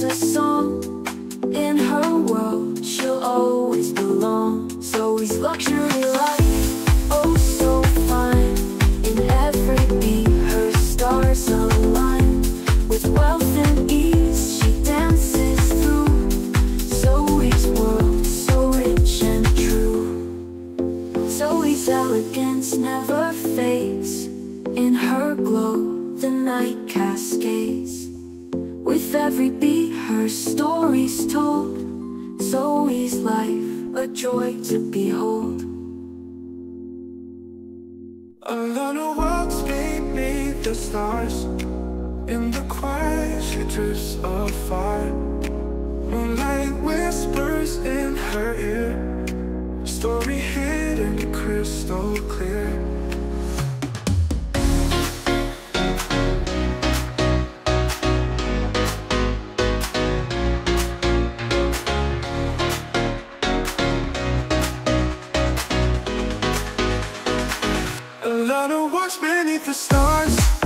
A song in her world. She'll always belong. So is luxury life. Oh so fine. In every beat Her stars align. With wealth and ease She dances through. Zoey's world So rich and true. Zoey's elegance never fades. In her glow The night cascades. With every beat her story's told. Zoey's life, a joy to behold. Alone her walks beneath the stars. In the quiet she drifts afar Moonlight whispers in her ear. Story hidden crystal clear. beneath the stars.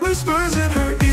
whispers in her ear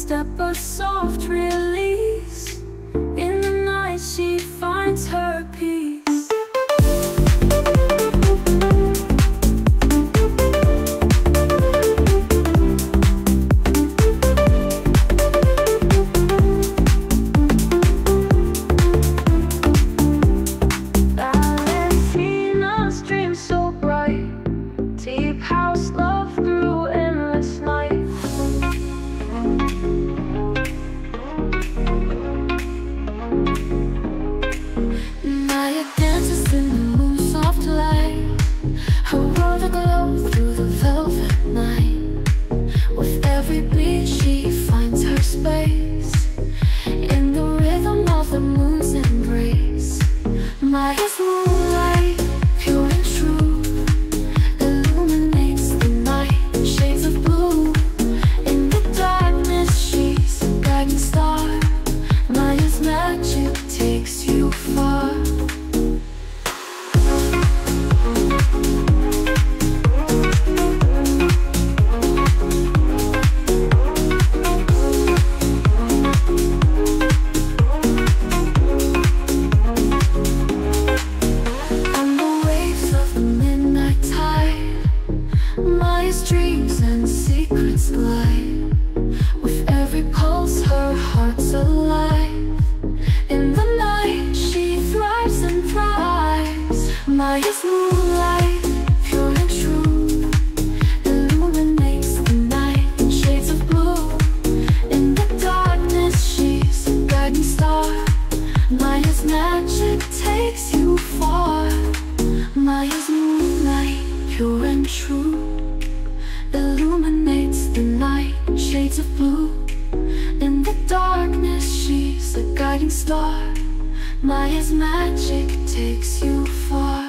step of soft release. acısını guiding star. Magic takes you far.